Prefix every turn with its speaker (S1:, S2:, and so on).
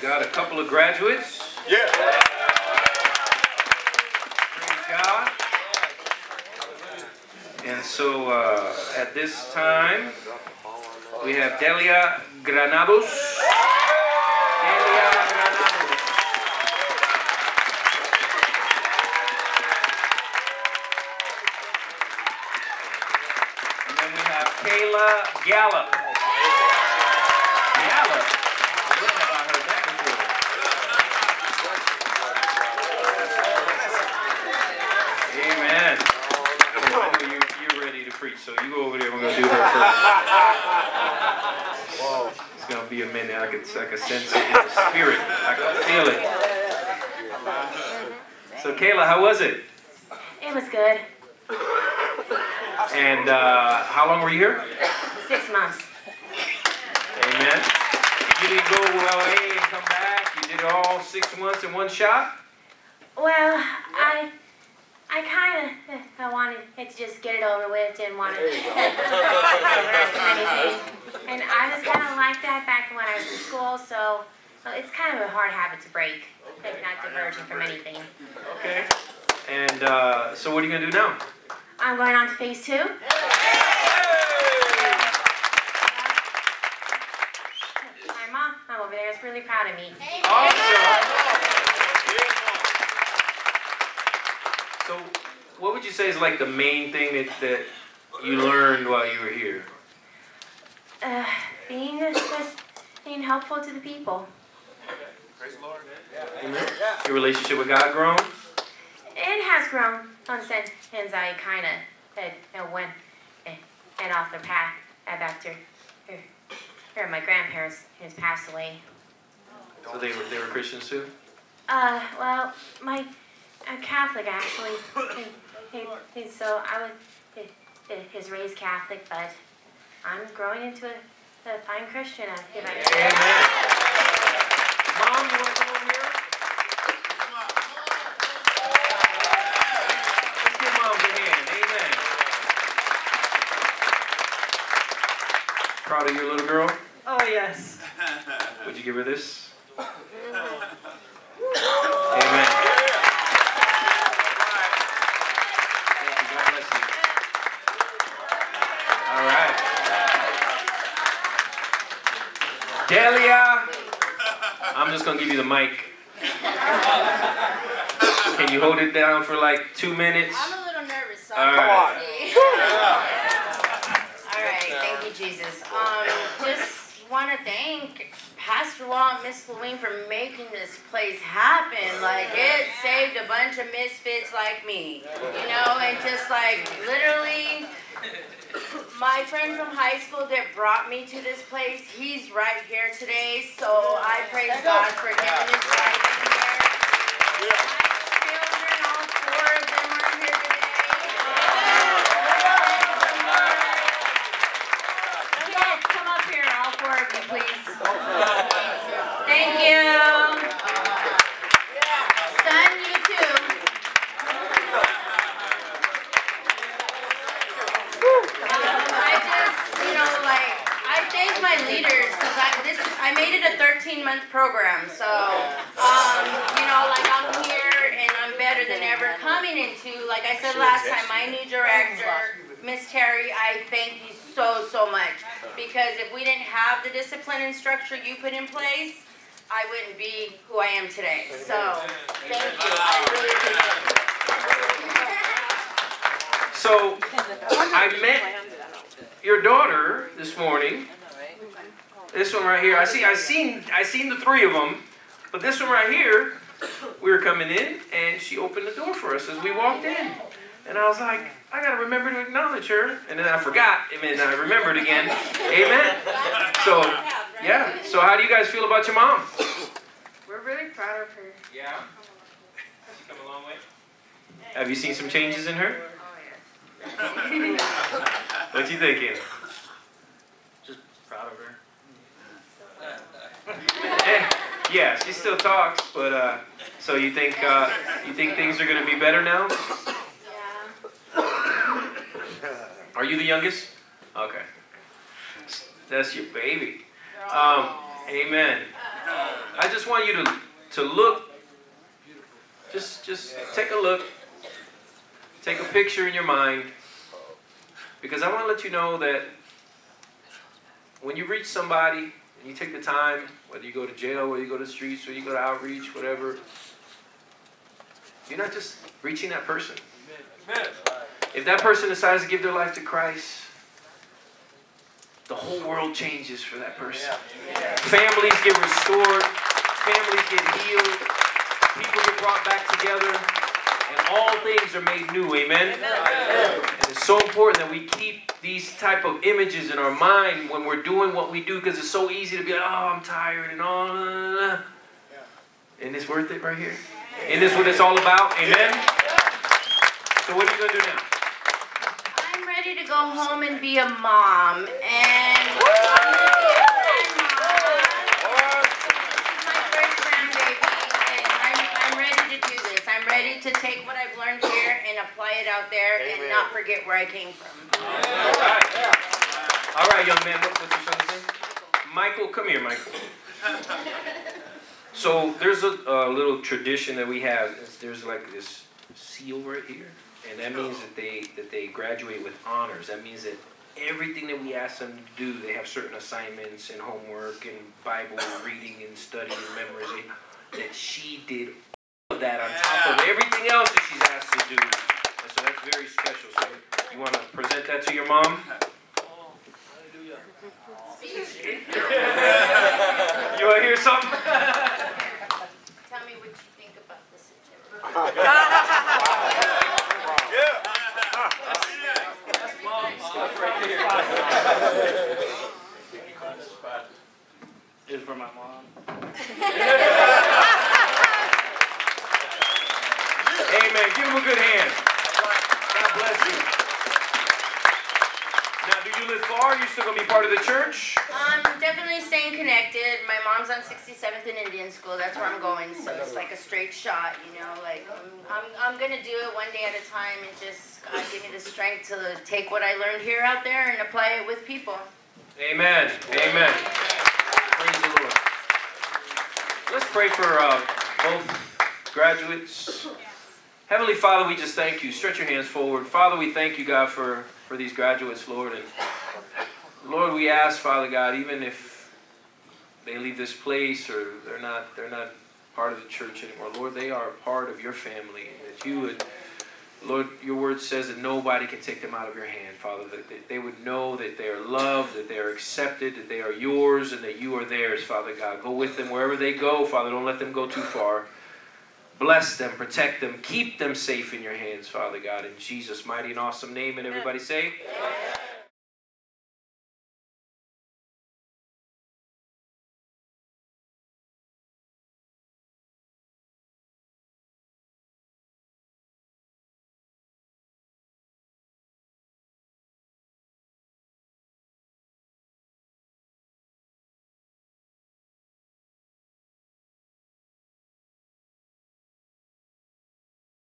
S1: got a couple of graduates.
S2: Yeah.
S1: Praise God. And so uh, at this time, we have Delia Granados. Delia Granados. And then we have Kayla Gallup. Gallup. When have I heard that before? Amen. I know you, you're ready to preach, so you go over there. We're gonna do her first. It's gonna be a minute. I can, I can sense it in the spirit. I can feel it. So Kayla, how was it?
S3: It was good.
S1: And uh, how long were you here?
S3: Six months.
S1: Amen. You didn't go away and come back. You did all six months in one shot.
S3: Well, I I kind of I wanted it to just get it over with. Didn't want to anything. And I was kind of like that back when I was in school. So well, it's kind of a hard habit to break. Like not diverging from anything.
S1: Okay. And uh, so, what are you gonna do now?
S3: I'm going on to phase two. My mom, mom over there is really proud of me.
S1: Awesome. So, what would you say is like the main thing that, that you learned while you were here?
S3: Uh, being just being helpful to the people. Praise the Lord. Yeah.
S1: Amen. Your relationship with God grown?
S3: It has grown on since since I kind of had uh, went uh, and off the path after uh, my grandparents has passed away.
S1: So they were they were Christians too.
S3: Uh, well, my I'm Catholic actually. He, he, he, so I was uh, his raised Catholic, but I'm growing into a, a fine Christian. uh, If I
S1: Amen. Mom, you want to come over here? Let's give mom a hand. Amen. Proud of your little girl?
S4: Oh, yes.
S1: Would you give her this? Amen. Thank you. God bless you. All right. Delia, I'm just gonna give you the mic. Can you hold it down for like two minutes?
S5: I'm a little nervous. So
S1: All
S5: I'm
S1: right.
S5: gonna see. All right, thank you, Jesus. Um, just want to thank Pastor Law and Miss Louine for making this place happen. Like it saved a bunch of misfits like me, you know, and just like literally. My friend from high school that brought me to this place, he's right here today, so I praise God for him and his wife in here. My children, all four of them are here today. Yes, come up here, all four of you, please. Thank you. Son, you too. Um, I just, you know, like, I thank my leaders because I this I made it a 13 month program. So, um, you know, like I'm here and I'm better than ever. Coming into, like I said last time, my new director, Miss Terry, I thank you so so much because if we didn't have the discipline and structure you put in place. I wouldn't be who I am today. So, thank you. I really appreciate it.
S1: So I met your daughter this morning. This one right here. I see. I seen. I seen the three of them, but this one right here. We were coming in, and she opened the door for us as we walked in, and I was like, I gotta remember to acknowledge her, and then I forgot, and then I remembered again. Amen. So yeah. So how do you guys feel about your mom?
S3: We're really proud of her.
S1: Yeah. She come a long way. Have you seen some changes in her? What you thinking?
S4: Just proud of her.
S1: Eh, yeah, she still talks, but uh, so you think uh, you think things are gonna be better now?
S3: Yeah.
S1: Are you the youngest? Okay. That's your baby. Um, amen. I just want you to, to look. Just, just take a look. Take a picture in your mind. Because I want to let you know that when you reach somebody and you take the time, whether you go to jail, whether you go to the streets, or you go to outreach, whatever, you're not just reaching that person. If that person decides to give their life to Christ, the whole world changes for that person. Families get restored, families get healed, people get brought back together, and all things are made new. Amen. And it's so important that we keep these type of images in our mind when we're doing what we do because it's so easy to be like, oh, I'm tired and all. Blah, blah, blah. And it's worth it right here. And this what it's all about. Amen. So what are you gonna do now?
S5: I'm ready to go home and be a mom, and I'm gonna be a grandma. This is my first grandbaby, and I'm, I'm ready to do this. I'm ready to take what I've learned here and apply it out there and not forget where I came from.
S1: All right. All right, young man. What, what's your son's name? Michael, come here, Michael. So there's a, a little tradition that we have. There's like this seal right here, and that means that they that they graduate with honors. That means that everything that we ask them to do, they have certain assignments and homework and Bible reading and study and memorization. That she did all of that on top of everything else that she's asked to do. And so that's very special. So you want to present that to your mom? Oh, you want to hear something?
S5: Tell me what you think about the certificate.
S4: Is for my mom.
S1: Amen. Give him a good hand. God bless you. Now, do you live far? You still gonna be part of the church?
S5: I'm definitely staying connected. My mom's on 67th and Indian School. That's where I'm going. So it's like a straight shot, you know. Like I'm, I'm, gonna do it one day at a time and just God give me the strength to take what I learned here out there and apply it with people.
S1: Amen. Amen. Praise the Lord. Let's pray for uh, both graduates. Heavenly Father, we just thank you. Stretch your hands forward. Father, we thank you, God, for, for these graduates, Lord. And Lord, we ask, Father God, even if they leave this place or they're not they're not part of the church anymore, Lord, they are part of your family. And that you would, Lord, your word says that nobody can take them out of your hand, Father. That they would know that they are loved, that they are accepted, that they are yours, and that you are theirs, Father God. Go with them wherever they go, Father. Don't let them go too far. Bless them, protect them, keep them safe in your hands, Father God. In Jesus' mighty and awesome name. And everybody say,